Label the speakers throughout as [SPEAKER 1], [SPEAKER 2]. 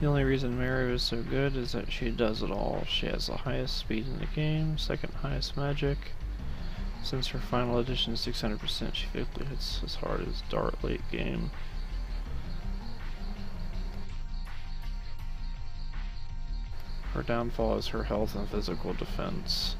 [SPEAKER 1] The only reason Meru was so good is that she does it all. She has the highest speed in the game, second highest magic. Since her final addition is 600%, she typically hits as hard as Dart late game. Her downfall is her health and physical defense.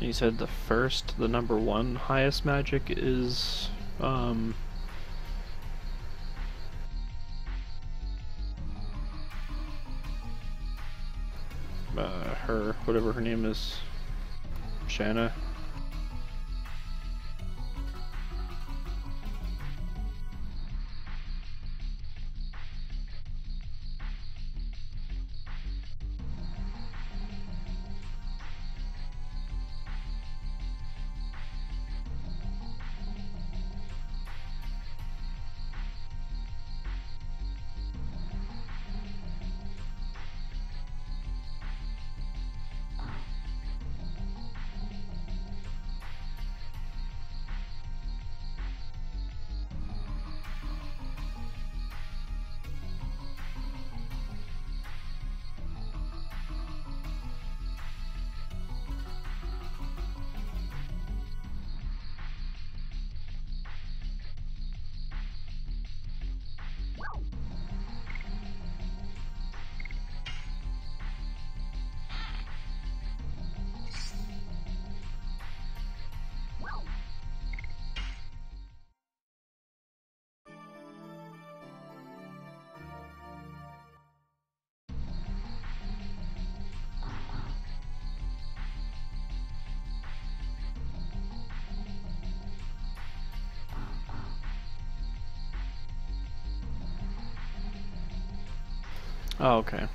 [SPEAKER 1] You said the first, the number one highest magic is, um... Uh, her, whatever her name is, Shana. Oh, okay.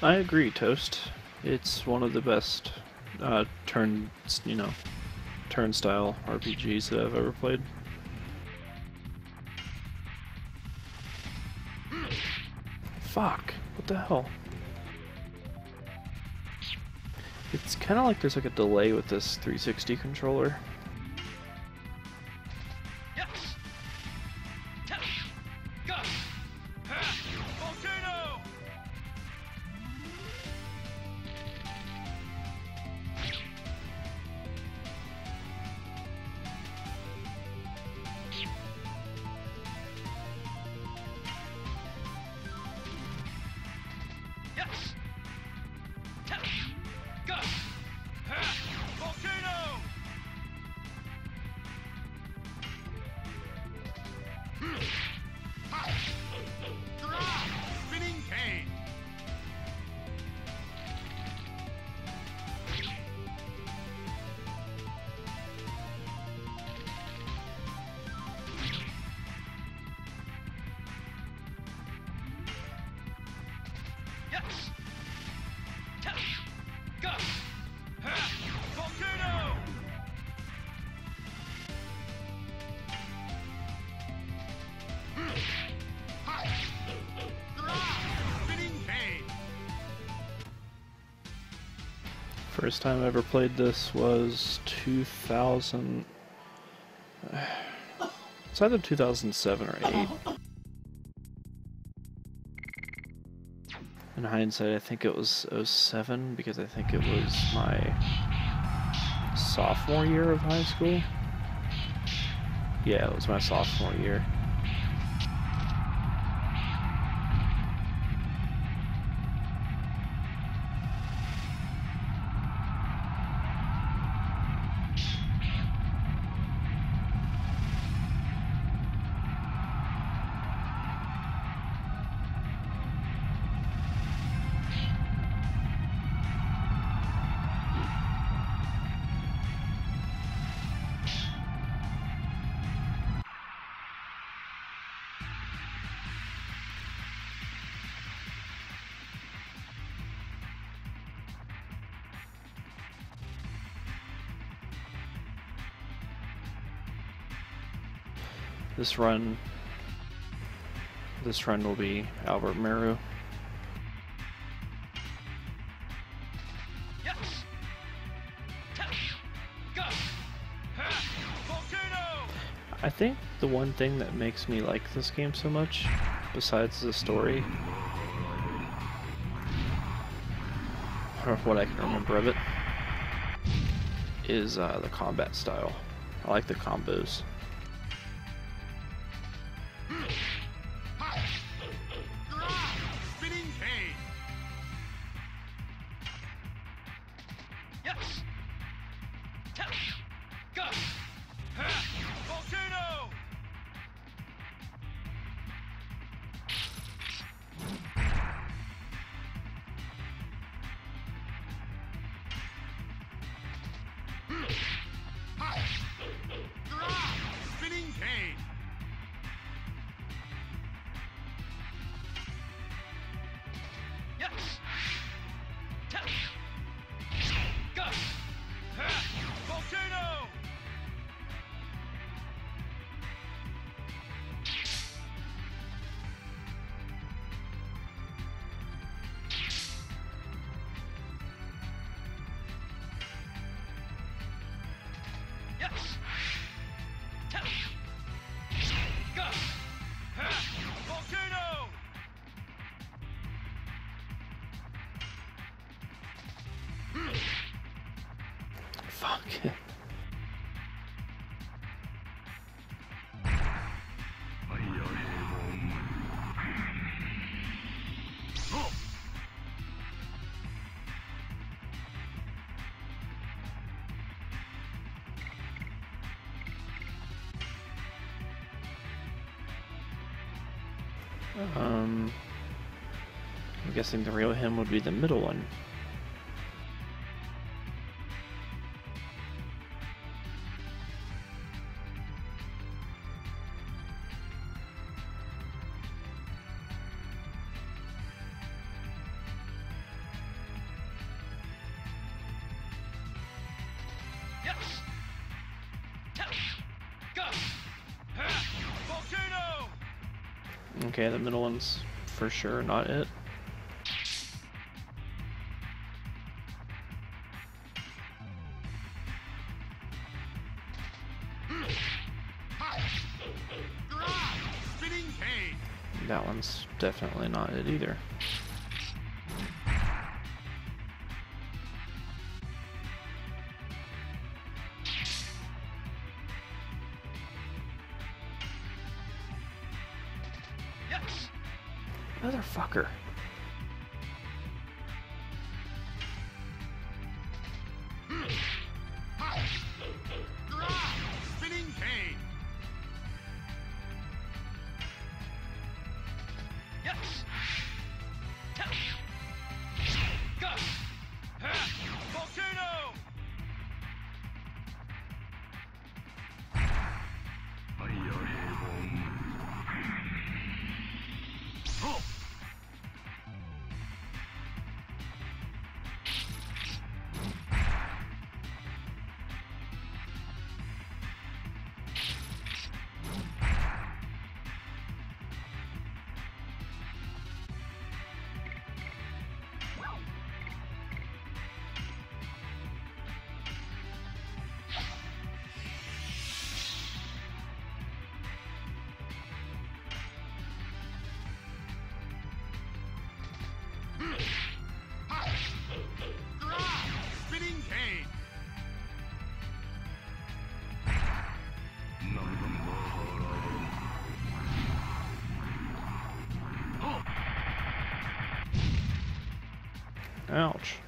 [SPEAKER 1] I agree, Toast. It's one of the best uh, turn, you know, turnstile RPGs that I've ever played. Fuck! What the hell? It's kind of like there's like a delay with this 360 controller. Go! First time I ever played this was 2000. It's either 2007 or 8. In hindsight, I think it was 07 because I think it was my sophomore year of high school. Yeah, it was my sophomore year. This run, this run will be Albert Meru. I think the one thing that makes me like this game so much, besides the story, or what I can remember of it, is uh, the combat style. I like the combos. Fuck. Um, I'm guessing the real him would be the middle one. Okay, the middle one's for sure not it. That one's definitely not it either. Ouch.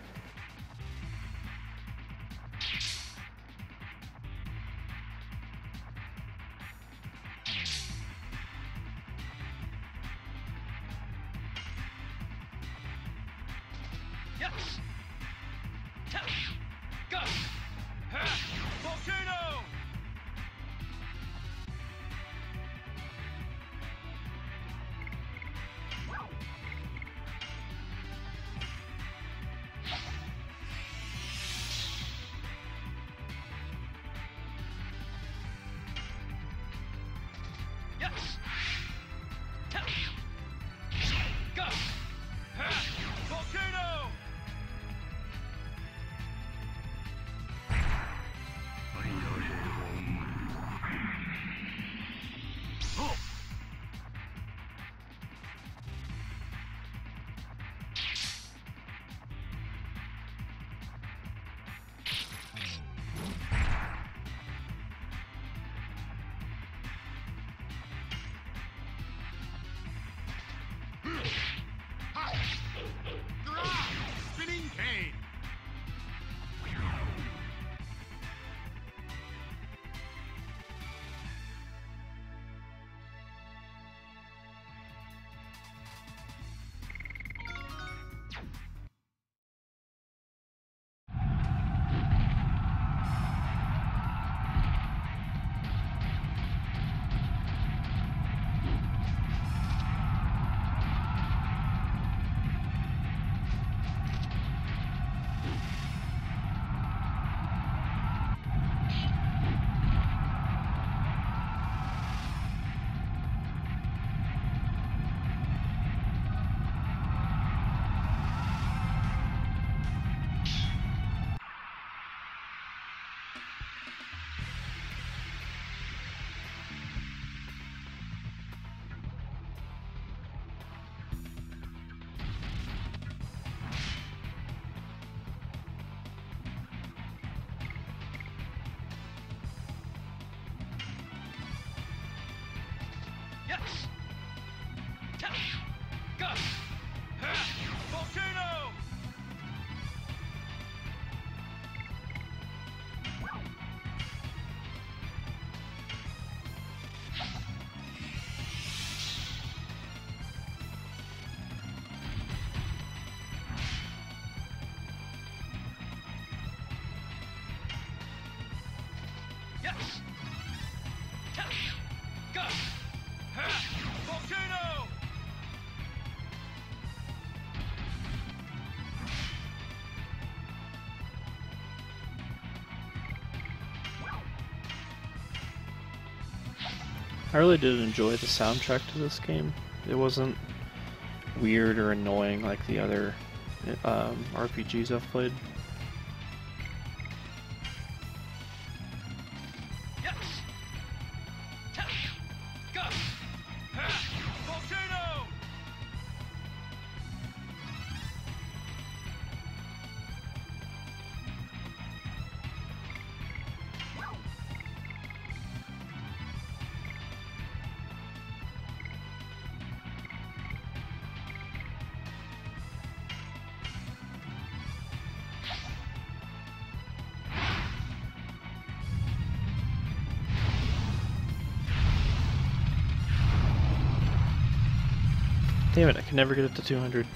[SPEAKER 1] Yes! Touch! Go! Volcano! Yes! I really did enjoy the soundtrack to this game. It wasn't weird or annoying like the other um, RPGs I've played. Damn it, I can never get it to 200.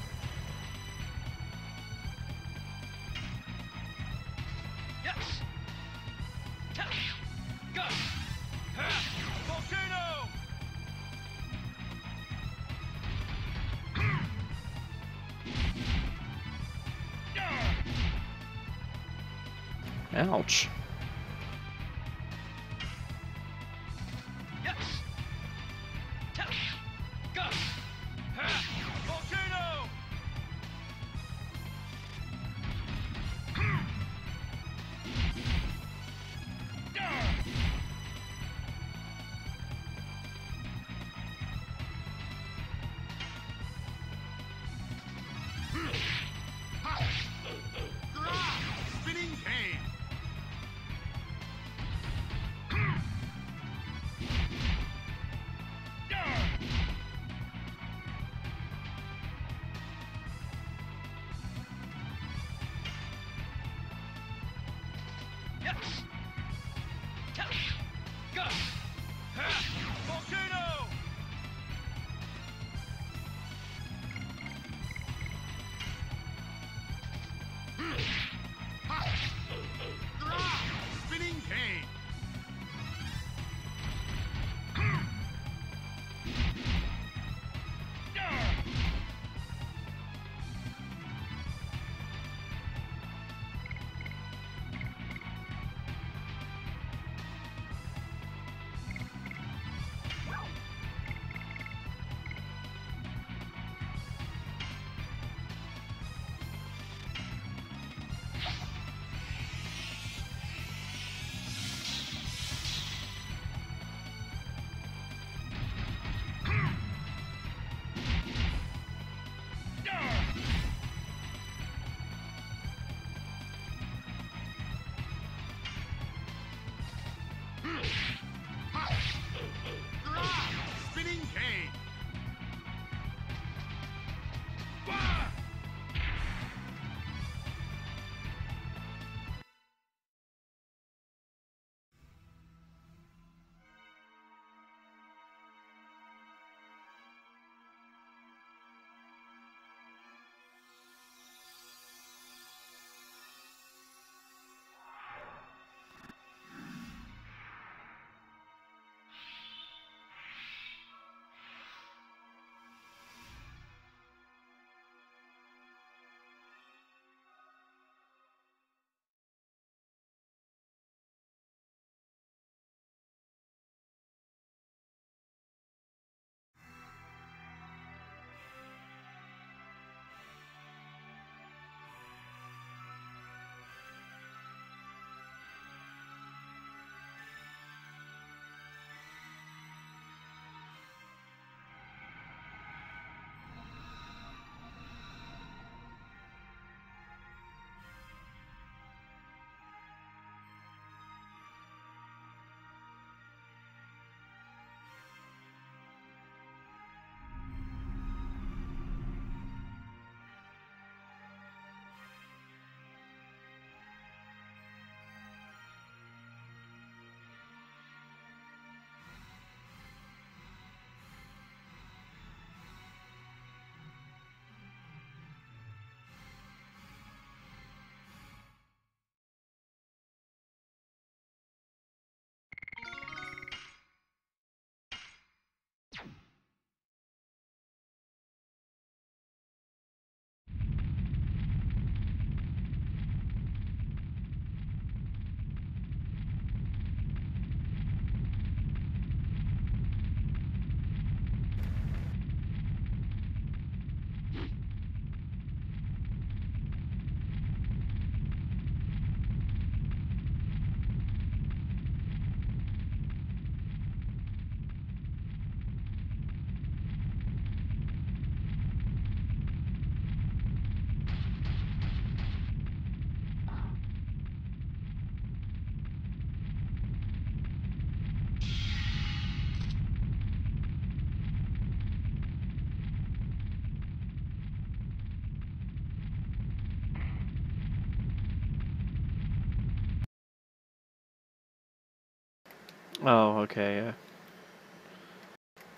[SPEAKER 1] Oh, okay, yeah.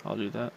[SPEAKER 1] I'll do that.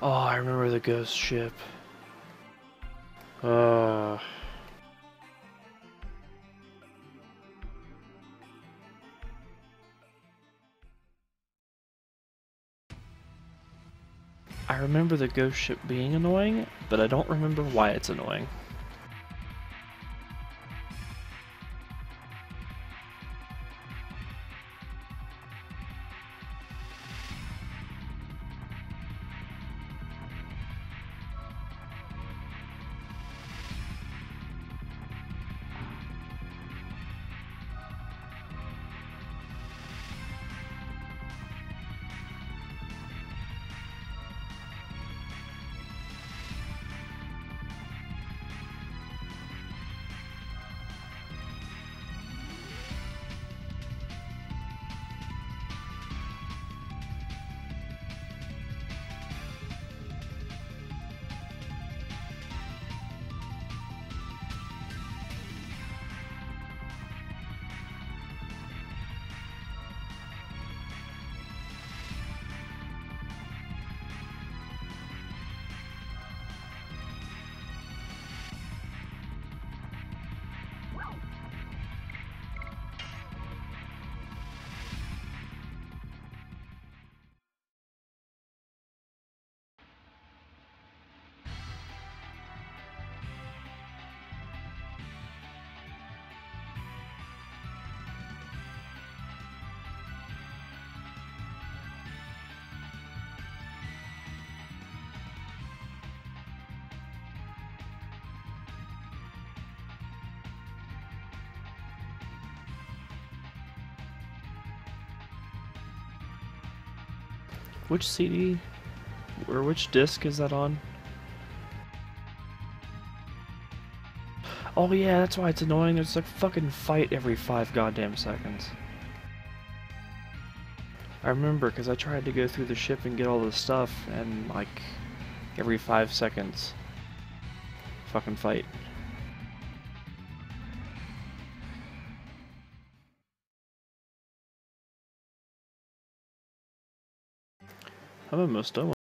[SPEAKER 1] Oh, I remember the ghost ship. Uh... I remember the ghost ship being annoying, but I don't remember why it's annoying. Which CD or which disc is that on? Oh yeah, that's why it's annoying. There's like fucking fight every five goddamn seconds. I remember because I tried to go through the ship and get all the stuff, and like every five seconds. Fucking fight. aber müsste